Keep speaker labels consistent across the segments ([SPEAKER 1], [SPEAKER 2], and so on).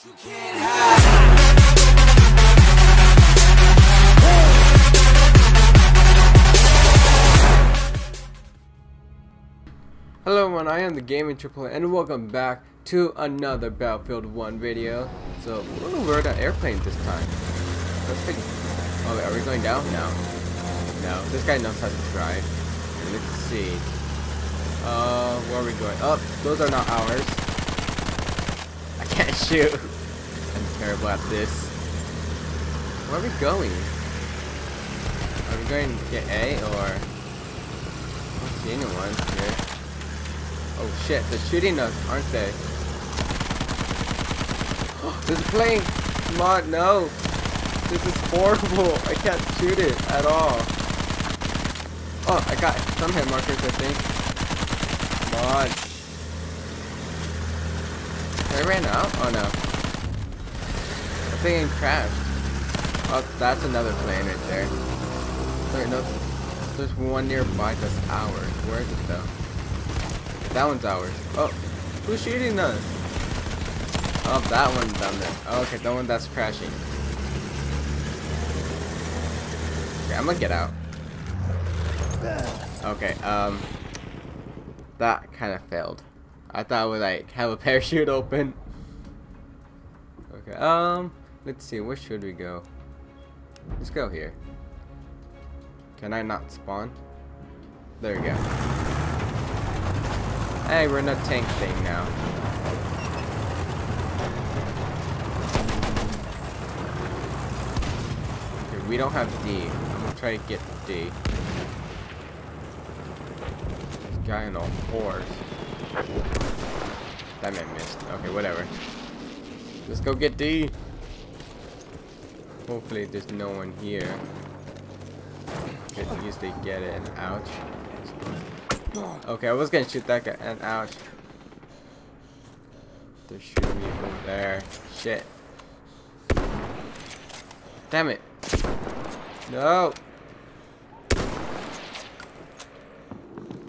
[SPEAKER 1] Hello everyone, I am the Gaming Chipotle and welcome back to another Battlefield 1 video. So, we're at an airplane this time. Let's take, oh are we going down? No. No, this guy knows how to drive. Let's see. Uh, where are we going? Oh, those are not ours. Can't shoot. I'm terrible at this. Where are we going? Are we going to get A or... I don't see anyone here. Oh shit, they're shooting us, aren't they? There's a plane! Come on, no! This is horrible! I can't shoot it at all. Oh, I got some hit markers, I think. Come on. I ran out? Oh no. The thing crashed. Oh, that's another plane right there. Wait, no. There's one nearby that's ours. Where is it though? That one's ours. Oh, who's shooting us? Oh, that one's down there. Oh, okay, the one that's crashing. Okay, I'm gonna get out. Okay, um, that kind of failed. I thought I would like have a parachute open. Okay, um, let's see, where should we go? Let's go here. Can I not spawn? There we go. Hey, we're in a tank thing now. Okay, we don't have D. I'm gonna try to get D. This guy on a horse. That man missed. Okay, whatever. Let's go get D. Hopefully there's no one here. Could easily get it. Ouch. Okay, I was gonna shoot that guy, and ouch. They're shooting me over there. Shit. Damn it. No.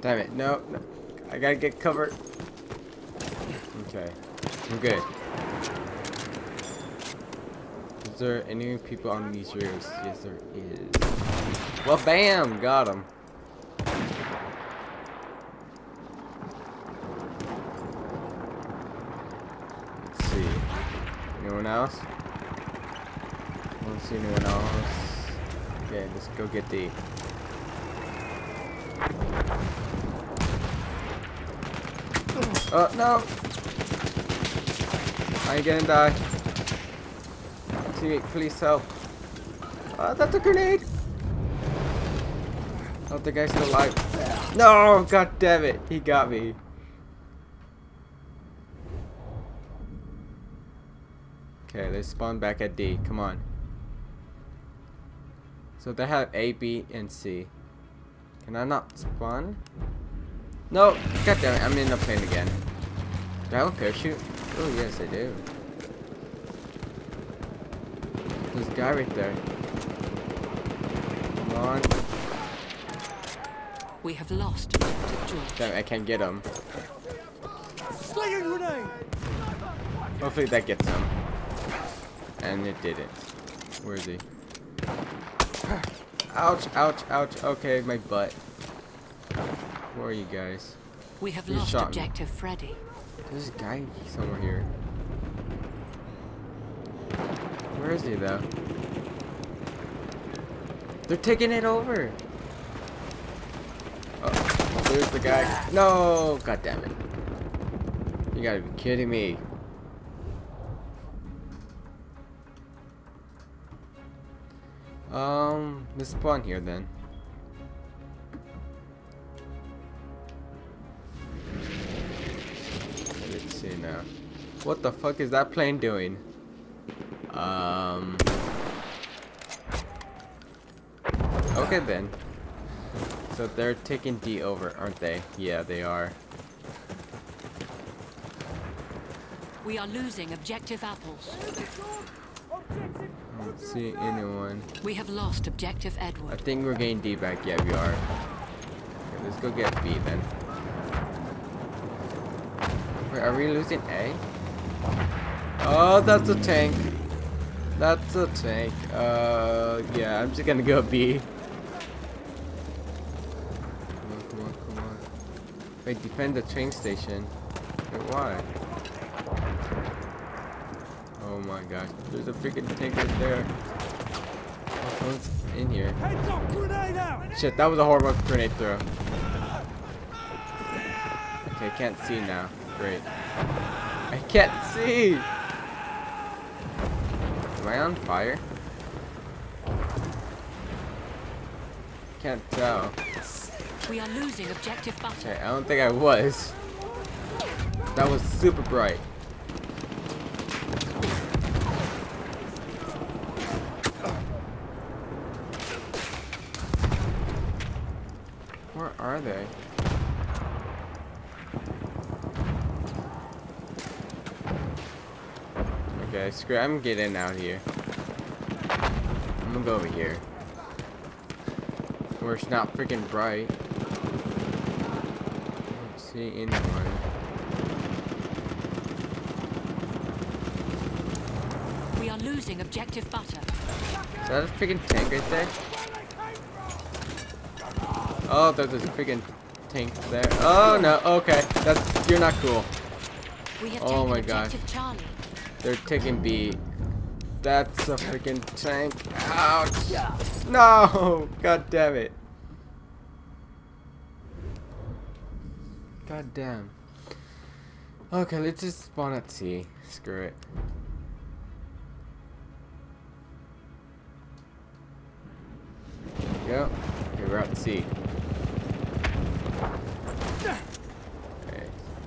[SPEAKER 1] Damn it. No. no. I gotta get covered. Okay. I'm good. Is there any people on these roofs? Yes, there is. Well, bam! Got him. See anyone else? I don't see anyone else. Okay, let's go get D. Oh, no! I ain't gonna die. Teammate, please help. Oh, that's a grenade! I don't think I still alive. No! God damn it! He got me. Okay, let's spawn back at D. Come on. So they have A, B, and C. Can I not spawn? No! God damn it, I'm in the plane again. Do I have a parachute? Oh, yes, I do. There's a guy right there. Come on.
[SPEAKER 2] We have lost objective George.
[SPEAKER 1] Damn, I can't get him.
[SPEAKER 3] Slinging grenade!
[SPEAKER 1] Hopefully that gets him. And it didn't. Where is he? Ouch, ouch, ouch. Okay, my butt. Where are you guys?
[SPEAKER 2] We have
[SPEAKER 1] He
[SPEAKER 2] lost
[SPEAKER 1] shot me.
[SPEAKER 2] objective Freddy.
[SPEAKER 1] There's a guy somewhere here. Where is he though? They're taking it over. Oh, there's the guy. No, god damn it. You gotta be kidding me. Um, let's spawn here then. What the fuck is that plane doing? Um. Okay then. So they're taking D over, aren't they? Yeah, they are.
[SPEAKER 2] We are losing objective apples.
[SPEAKER 1] I don't see anyone.
[SPEAKER 2] We have lost objective Edward.
[SPEAKER 1] I think we're getting D back. Yeah, we are. Okay, let's go get B then. Wait, are we losing A? Oh, that's a tank. That's a tank. Uh, yeah, I'm just gonna go B. Come on, come on, come on. Wait, defend the train station. Wait, why? Oh my gosh, there's a freaking tank right there. Someone's in here. Shit, that was a horrible grenade throw. Okay, can't see now. Great. Can't see! Am I on fire? Can't tell.
[SPEAKER 2] We are losing objective butter.
[SPEAKER 1] Okay, I don't think I was. That was super bright. Where are they? Okay, screw it. I'm getting out here. I'm gonna go over here. Where it's not freaking bright. I don't see anyone.
[SPEAKER 2] We are losing objective butter.
[SPEAKER 1] Is that a freaking tank right there? Oh, there's a freaking tank there. Oh no, okay. That's you're not cool.
[SPEAKER 2] We have
[SPEAKER 1] Oh my
[SPEAKER 2] objective Charlie.
[SPEAKER 1] They're taking B. That's a freaking tank. Ouch. No! God damn it. God damn. Okay, let's just spawn at C. Screw it. Go. Okay, we're at C. Okay.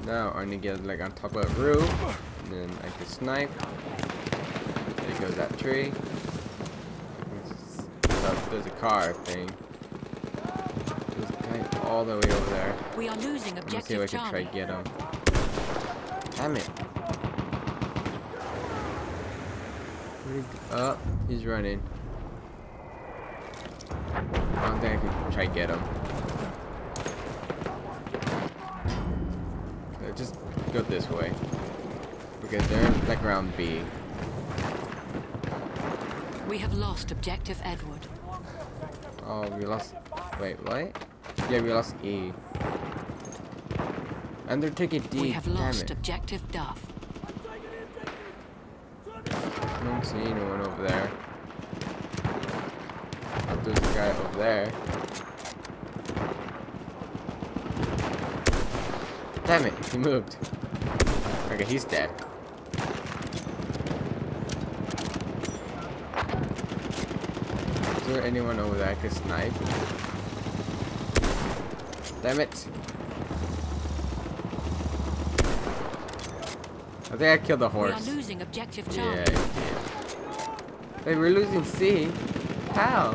[SPEAKER 1] Now I need to get like on top of a roof. And then I can snipe. There goes that tree. There's a car thing. There's a guy all the way over there.
[SPEAKER 2] We are losing
[SPEAKER 1] Let me see if I
[SPEAKER 2] objective
[SPEAKER 1] can try to get him. Damn it. Where'd he go? Oh, he's running. I don't think I can try to get him. Just go this way. Because they're like around B.
[SPEAKER 2] We have lost objective Edward.
[SPEAKER 1] Oh, we lost. Wait, what? Yeah, we lost E. And they're taking D.
[SPEAKER 2] We have lost
[SPEAKER 1] it.
[SPEAKER 2] objective Duff.
[SPEAKER 1] I don't see anyone over there. Oh, there's a guy over there. Damn it, he moved. Okay, he's dead. Is there anyone over there I could snipe? Damn it. I think I killed the
[SPEAKER 2] We
[SPEAKER 1] horse.
[SPEAKER 2] are losing objective
[SPEAKER 1] Yeah,
[SPEAKER 2] Charlie.
[SPEAKER 1] Did. Wait, we're losing C? How?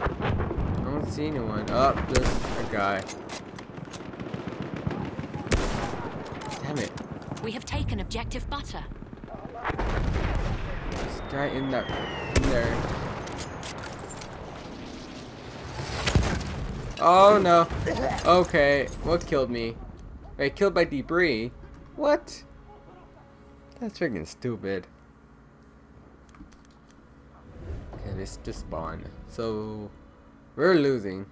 [SPEAKER 1] I don't see anyone. Oh, there's a guy. Damn it.
[SPEAKER 2] We have taken objective
[SPEAKER 1] guy in that in there. Oh no. Okay, what killed me? Wait, killed by debris? What? That's freaking stupid. Okay, let's just spawn. So we're losing.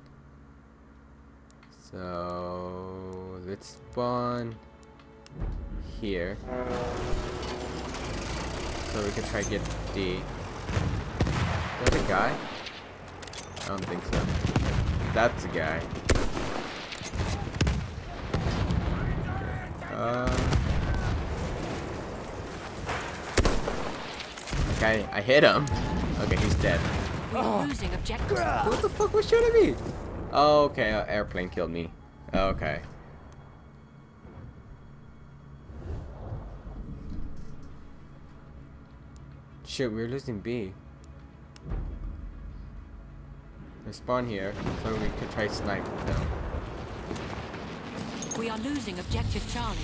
[SPEAKER 1] So let's spawn here. So we can try to get D. Is that a guy? I don't think so. That's a guy. Uh, okay, I hit him. Okay, he's dead.
[SPEAKER 2] We are losing objective.
[SPEAKER 1] What the fuck was shooting me? Oh, okay, uh, airplane killed me. Okay. Shit, we're losing B. Let's spawn here, so we could try snipe them.
[SPEAKER 2] We are losing objective Charlie.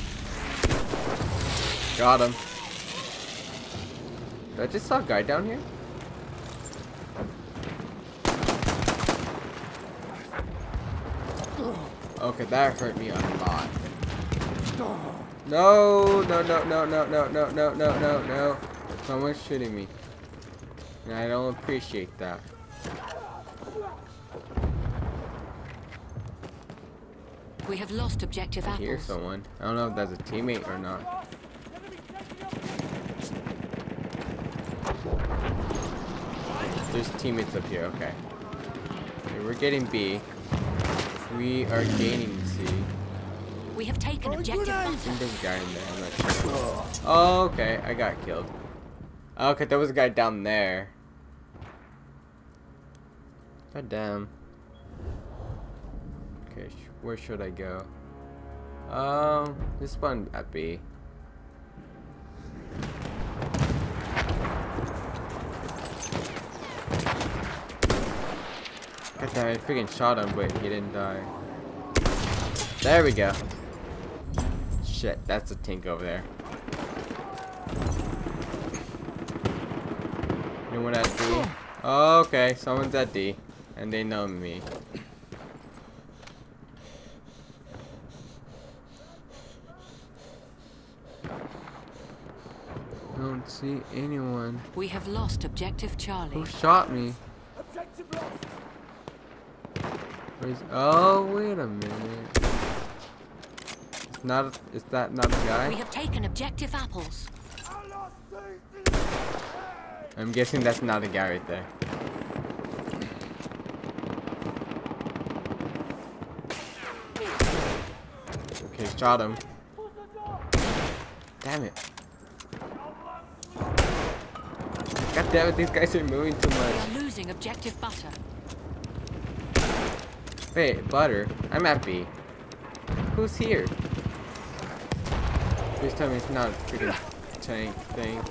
[SPEAKER 1] Got him. Did I just saw a guy down here. Okay, that hurt me a lot. No, no, no, no, no, no, no, no, no, no, no. Someone's shooting me. And I don't appreciate that.
[SPEAKER 2] We have lost objective apples.
[SPEAKER 1] I hear someone. I don't know if that's a teammate or not. There's teammates up here, okay. okay we're getting B. We are gaining C.
[SPEAKER 2] We have taken objective.
[SPEAKER 1] I think there's a guy in there, I'm not sure. Oh, okay, I got killed. Okay, there was a guy down there. God damn. Okay, sh where should I go? Um, this one at B. God damn, I freaking shot him, but he didn't die. There we go. Shit, that's a tank over there. Anyone at D? Oh, okay, someone's at D. And they know me. Don't see anyone.
[SPEAKER 2] We have lost objective Charlie.
[SPEAKER 1] Who shot me?
[SPEAKER 3] Objective lost.
[SPEAKER 1] Where's, oh, wait a minute. It's not. Is that not a
[SPEAKER 2] We have taken objective apples.
[SPEAKER 3] I lost the-
[SPEAKER 1] I'm guessing that's not a guy right there. Okay, shot him. Damn it. God damn it, these guys are moving too much.
[SPEAKER 2] are losing objective butter.
[SPEAKER 1] Wait, butter. I'm at B. Who's here? Please tell me it's not a freaking tank thing.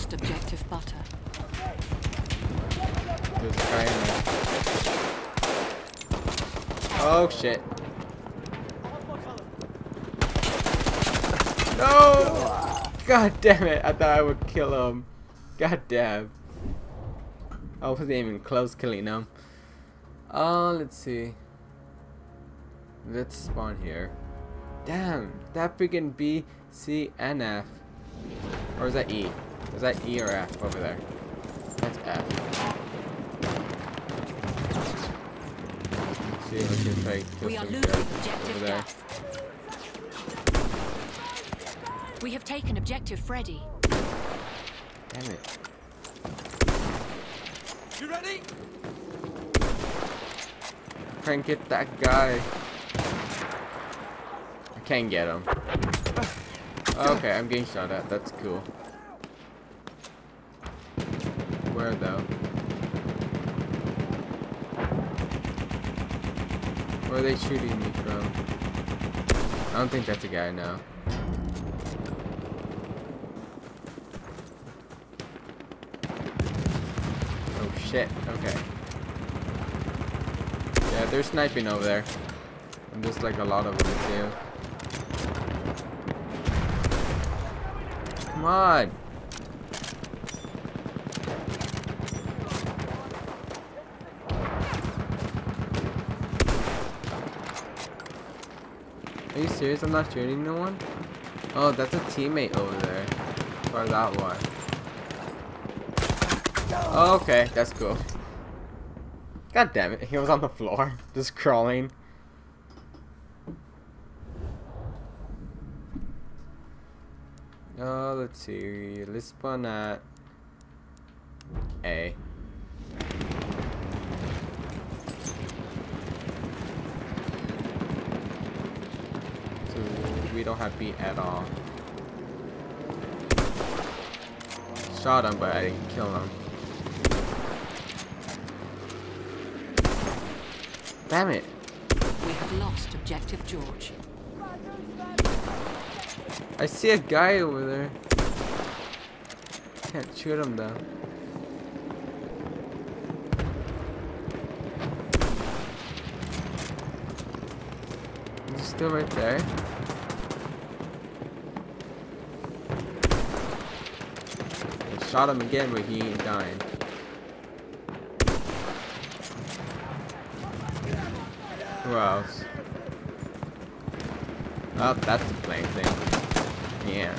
[SPEAKER 2] Lost objective butter.
[SPEAKER 1] There's a guy in there. Oh shit. No! God damn it, I thought I would kill him. God damn. I wasn't even close killing him. Uh, let's see. Let's spawn here. Damn, that freaking B, C, and F. Or is that E? Is that E or F over there? That's F. Let's see if I can try to kill
[SPEAKER 2] We are
[SPEAKER 1] some
[SPEAKER 2] losing
[SPEAKER 1] guy
[SPEAKER 2] objective
[SPEAKER 1] over there.
[SPEAKER 2] We have taken objective Freddy.
[SPEAKER 1] Damn it.
[SPEAKER 3] You ready?
[SPEAKER 1] Try and get that guy. I can't get him. Okay, I'm getting shot at. That's cool. Where though? Where are they shooting me from? I don't think that's a guy now. Oh shit, okay. Yeah, they're sniping over there. And there's like a lot of them too. Come on! Are you serious? I'm not shooting no one? Oh, that's a teammate over there. Or that one. Oh, okay, that's cool. God damn it, he was on the floor, just crawling. Uh, let's see. Let's spawn at A. So we don't have B at all. Shot him, but I didn't kill him. Damn it.
[SPEAKER 2] We have lost objective George.
[SPEAKER 1] I see a guy over there. Can't shoot him though. He's still right there. Shot him again, but he ain't dying. Who else? Oh, that's the plane thing. Yeah.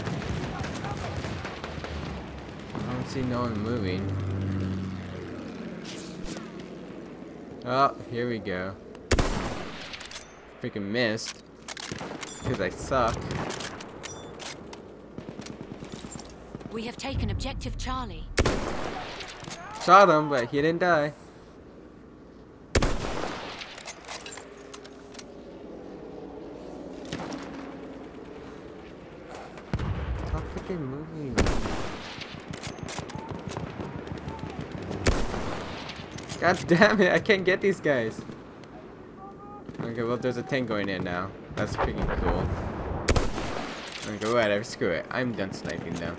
[SPEAKER 1] I don't see no one moving. Oh, here we go. Freaking missed. Because I suck.
[SPEAKER 2] We have taken objective Charlie.
[SPEAKER 1] Shot him, but he didn't die. Stop freaking moving. God damn it, I can't get these guys. Okay, well there's a tank going in now. That's freaking cool. Okay, whatever, screw it. I'm done sniping them.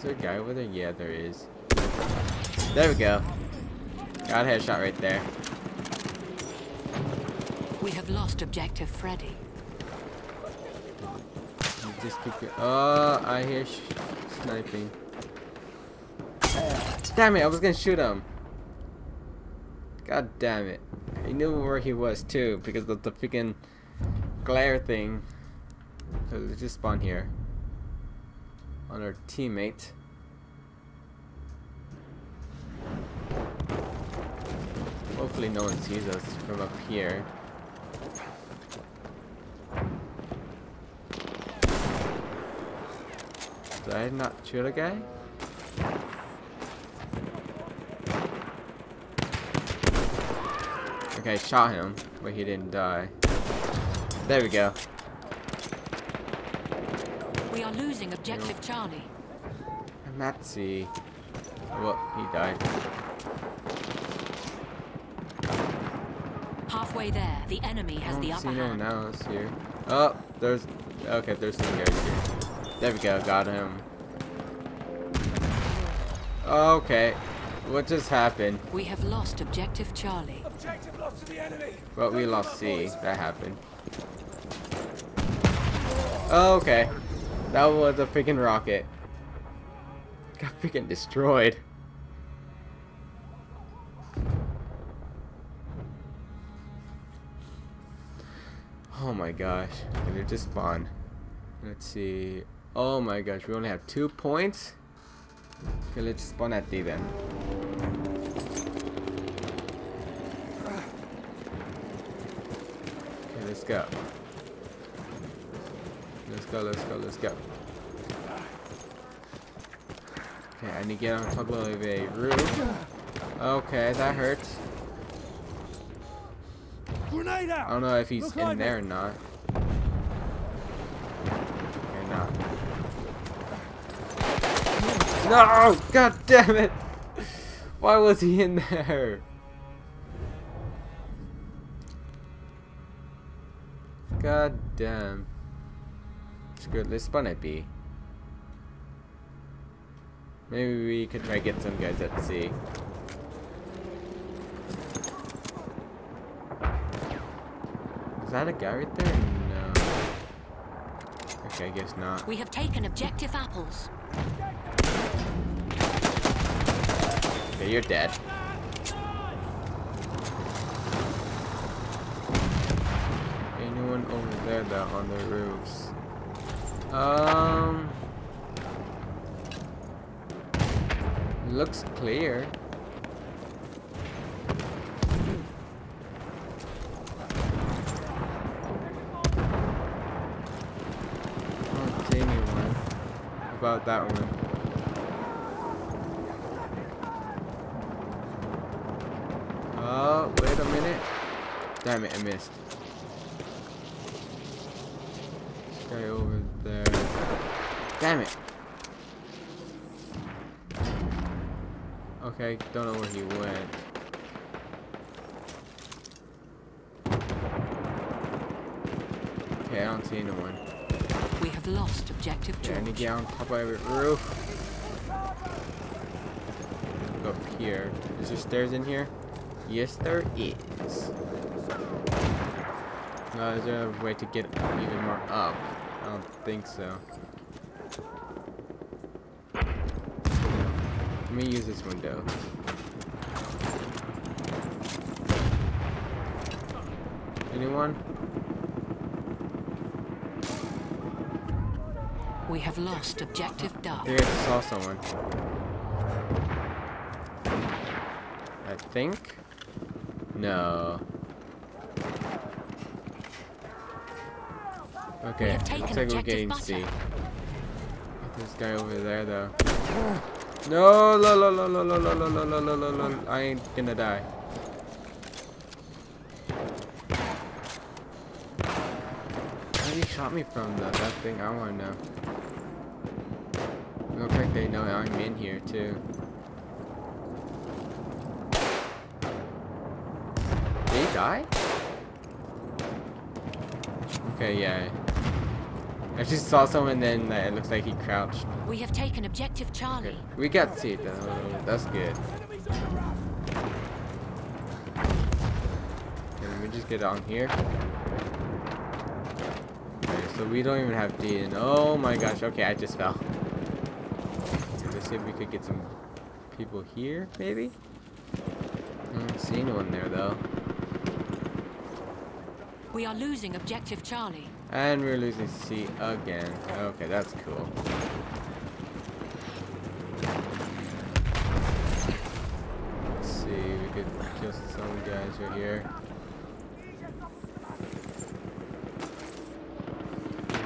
[SPEAKER 1] Is there a guy over there? Yeah, there is. There we go. Got a headshot right there.
[SPEAKER 2] We have lost objective Freddy.
[SPEAKER 1] You Just keep your. Oh, I hear sh sniping. Damn it! I was gonna shoot him. God damn it! I knew where he was too because of the freaking glare thing. So let's just spawn here on our teammate. Hopefully no one sees us from up here. Did I not shoot a guy? Okay, shot him, but he didn't die. There we go.
[SPEAKER 2] We are losing objective Charlie.
[SPEAKER 1] I'm at C. Well, he died.
[SPEAKER 2] Halfway there, the enemy has
[SPEAKER 1] oh,
[SPEAKER 2] the
[SPEAKER 1] don't
[SPEAKER 2] upper
[SPEAKER 1] see no
[SPEAKER 2] hand.
[SPEAKER 1] one else here. Oh, there's. Okay, there's some guys here. There we go, got him. Okay, what just happened?
[SPEAKER 2] We have lost objective Charlie.
[SPEAKER 3] Objective lost to the enemy.
[SPEAKER 1] Well, we lost C. That happened. Oh, okay, that was a freaking rocket. Got freaking destroyed. Oh my gosh. Did it just spawn? Let's see. Oh my gosh, we only have two points? Okay, let's spawn at D then. Okay, let's go. Let's go, let's go, let's go. Okay, I need to get on top of a roof. Okay, that hurts.
[SPEAKER 3] Grenade
[SPEAKER 1] I don't know if he's in there or not. Okay, not. No! God damn it! Why was he in there? God damn. It's good. Let's spawn at B. Maybe we could try get some guys at C. Is that a guy right there? No. Okay, I guess not.
[SPEAKER 2] We have taken objective apples.
[SPEAKER 1] Okay, you're dead. Anyone over there though on the roofs? Um looks clear. About that one. Oh, wait a minute. Damn it, I missed. This guy over there. Damn it. Okay, don't know where he went. Okay, I don't see anyone.
[SPEAKER 2] We have lost objective
[SPEAKER 1] Okay, I need to get on top of every roof. Go up here. Is there stairs in here? Yes, there is. No, is there a way to get even more up? I don't think so. Let me use this window. Anyone?
[SPEAKER 2] We have lost objective
[SPEAKER 1] I
[SPEAKER 2] Duff.
[SPEAKER 1] think I saw someone. I think? No. Okay, looks like we're getting
[SPEAKER 2] butter.
[SPEAKER 1] C. This guy over there though. No, no, no, no, no, no, no, no, no, no, no, no, no, I ain't gonna die. Where he shot me from though? That thing, I wanna know. Looks like they know I'm in here too. Did he die? Okay, yeah. I just saw someone then uh, it looks like he crouched.
[SPEAKER 2] We have taken objective Charlie.
[SPEAKER 1] We got to it though. That's good. Let me just get on here. Okay, so we don't even have D and oh my gosh, okay, I just fell. Let's see if we could get some people here, maybe? I don't see anyone there though.
[SPEAKER 2] We are losing objective Charlie.
[SPEAKER 1] And we're losing C again. Okay, that's cool. Let's see, we could kill some guys right here.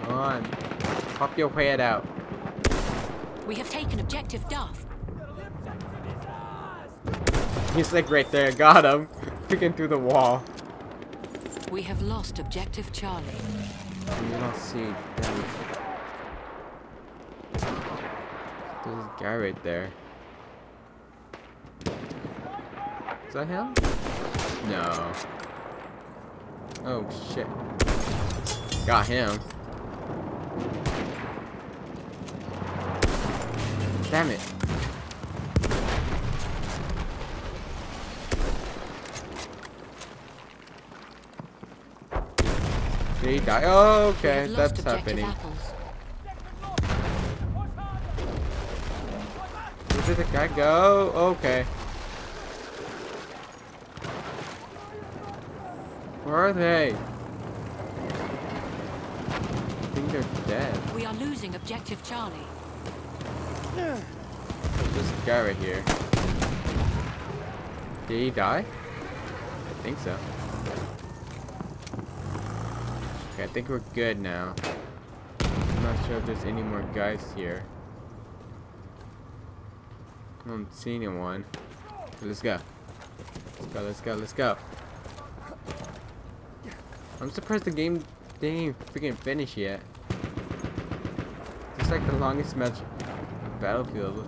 [SPEAKER 1] Come on. Pop your head out.
[SPEAKER 2] We have taken objective Duff.
[SPEAKER 1] He's like right there. Got him. Picking through the wall.
[SPEAKER 2] We have lost objective Charlie.
[SPEAKER 1] You don't see them. There's a guy right there. Is that him? No. Oh shit. Got him. Damn it. Did he died. Oh, okay, that's happening. Where did the guy go? Oh, okay. Where are they? I think they're dead.
[SPEAKER 2] We are losing objective Charlie.
[SPEAKER 1] Oh, there's this guy right here. Did he die? I think so. Okay, I think we're good now. I'm not sure if there's any more guys here. I don't see anyone. Let's go. Let's go, let's go, let's go. I'm surprised the game didn't even freaking finish yet. It's like the longest match of Battlefield.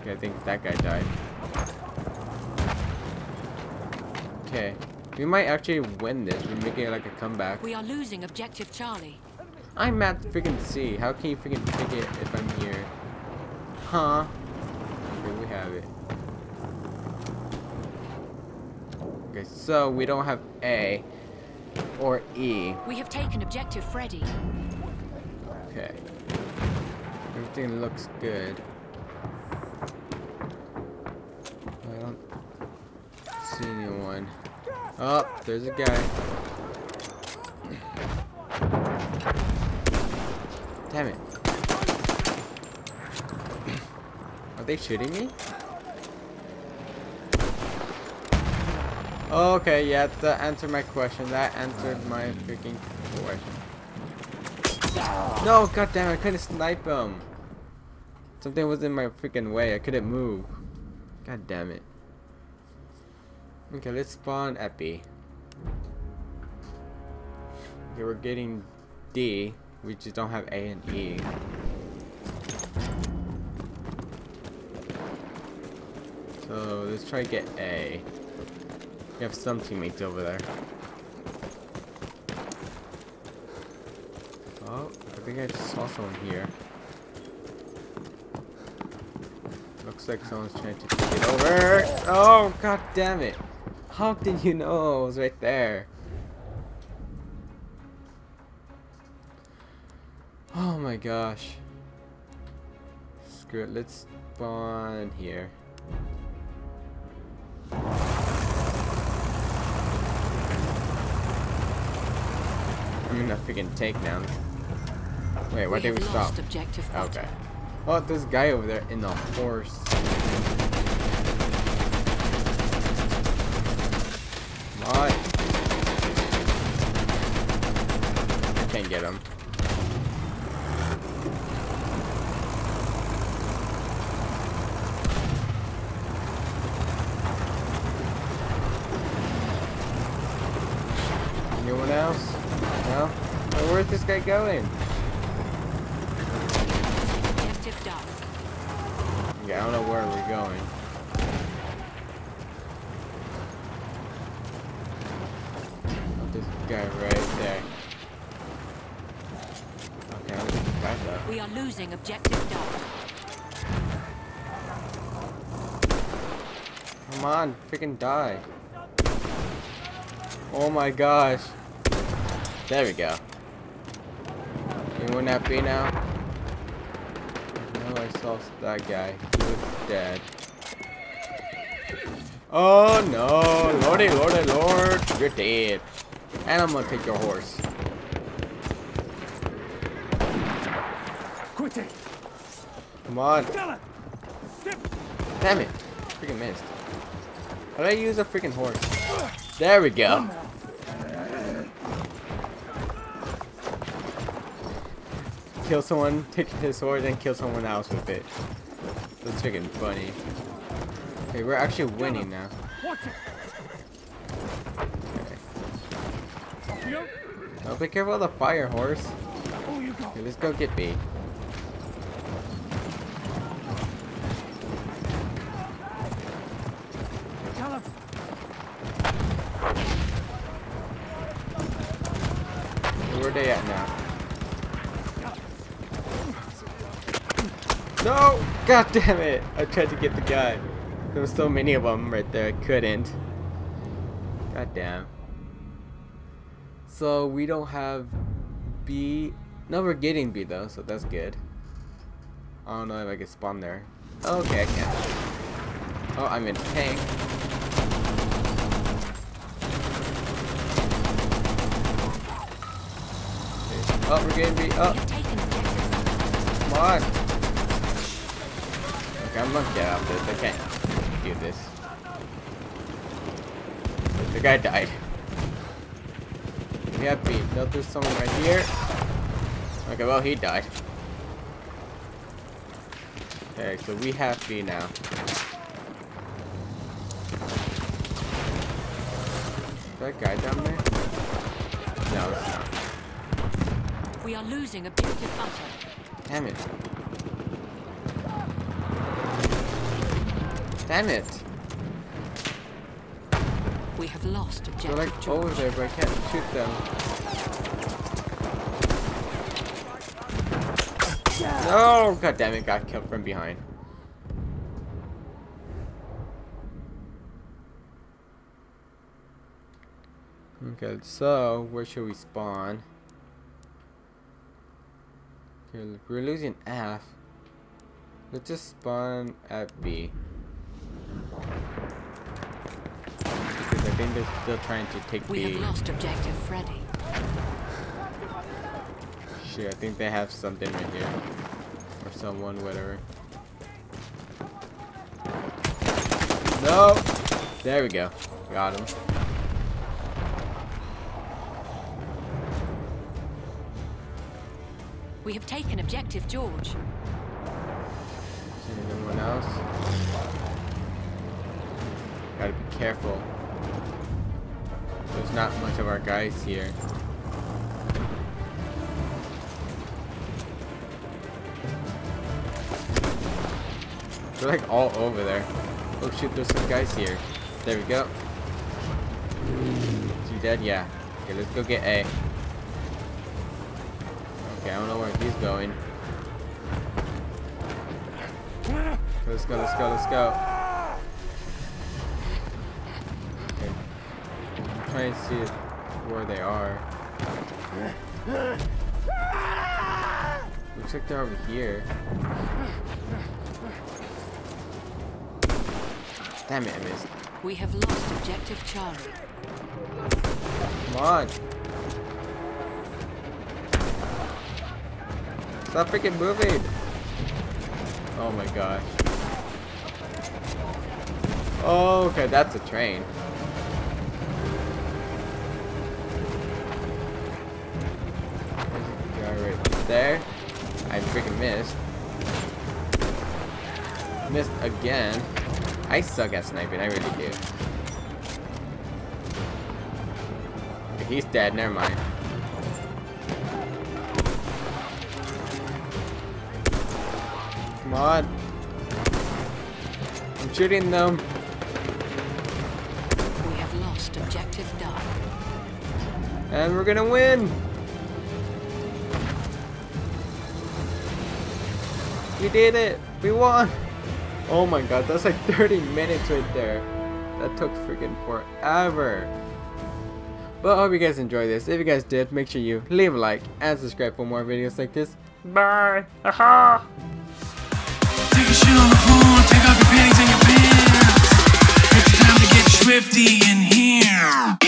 [SPEAKER 1] Okay, I think that guy died. Okay. We might actually win this. We're making it like a comeback.
[SPEAKER 2] We are losing objective Charlie.
[SPEAKER 1] I'm at freaking C. How can you freaking pick it if I'm here? Huh? Okay, we have it. Okay, so we don't have A or E.
[SPEAKER 2] We have taken objective Freddy.
[SPEAKER 1] Okay. Everything looks good. I don't see anyone. Oh, there's a guy. Damn it. Are they shooting me? Okay, yeah, that answered my question. That answered my freaking question. No, goddamn, I couldn't snipe him. Something was in my freaking way. I couldn't move. God damn it. Okay, let's spawn Epi. Okay, we're getting D. We just don't have A and E. So let's try to get A. We have some teammates over there. Oh, I think I just saw someone here. Looks like someone's trying to take it over. Oh, god damn it. How did you know it was right there? Oh my gosh. Screw it, let's spawn here. I'm in a freaking tank now. Wait, why
[SPEAKER 2] we
[SPEAKER 1] did we stop?
[SPEAKER 2] objective.
[SPEAKER 1] Okay. Oh, this guy over there in the horse. Come on. Can't get him. Anyone else? No? Well, where's this guy going? Yeah, I don't know where we're going. This guy right there. Okay, I'll just back up.
[SPEAKER 2] We are losing objective done.
[SPEAKER 1] Come on, freaking die. Oh my gosh. There we go. Anyone happy now? No, I saw that guy. He was dead. Oh no! Lordy, lordy, lord! You're dead. And I'm gonna take your horse.
[SPEAKER 3] Quit it!
[SPEAKER 1] Come on. Damn it. Freaking missed. How did I use a freaking horse? There we go. Kill someone, take his sword, and kill someone else with it. That's freaking funny. Okay, we're actually winning now. Okay. Oh, be careful of the fire horse. Okay, let's go get B.
[SPEAKER 3] Tell him!
[SPEAKER 1] Where are they at now? No! God damn it! I tried to get the guy. There was so many of them right there. I couldn't. God damn. So we don't have B. No, we're getting B though, so that's good. I don't know if I can spawn there. Okay, I can. Oh, I'm in tank. Okay. Oh, we're getting B. Oh,
[SPEAKER 2] have taken objective butter.
[SPEAKER 1] come on. I'm gonna get out of this. I can't do this. The guy died. We have B. No, there's someone right here. Okay, well, he died. Okay, so we have B now. Is that guy down there? No, it's not.
[SPEAKER 2] We are losing objective butter.
[SPEAKER 1] Damn it. Damn it.
[SPEAKER 2] We have lost objective.
[SPEAKER 1] They're like over there, but I can't shoot them. No! God damn it, got killed from behind. Okay, so where should we spawn? Okay, we're losing F. Let's just spawn at B. Because I think they're still trying to take
[SPEAKER 2] We
[SPEAKER 1] B.
[SPEAKER 2] have lost objective Freddy.
[SPEAKER 1] Shit, I think they have something right here. Or someone, whatever. No! There we go. Got him.
[SPEAKER 2] We have taken objective George.
[SPEAKER 1] See anyone else? Gotta be careful. Not much of our guys here. They're like all over there. Oh shoot, there's some guys here. There we go. Is he dead? Yeah. Okay, let's go get A. Okay, I don't know where he's going. Let's go, let's go, let's go. Okay. I'm trying to see where they are. Looks like they're over here. Damn it, I missed.
[SPEAKER 2] We have lost objective Charlie.
[SPEAKER 1] Come on. Stop freaking moving! Oh my gosh. Oh, okay, that's a train. Missed. Missed again. I suck at sniping, I really do. He's dead, never mind. Come on. I'm shooting them.
[SPEAKER 2] We have lost objective Duff.
[SPEAKER 1] And we're gonna win! We did it! We won! Oh my god, that's like 30 minutes right there. That took freaking forever. But I hope you guys enjoyed this. If you guys did, make sure you leave a like and subscribe for more videos like this. Bye! Aha!
[SPEAKER 4] Take a shit on the
[SPEAKER 2] floor, take off your panties and your pants. It's time to get schwifty in here.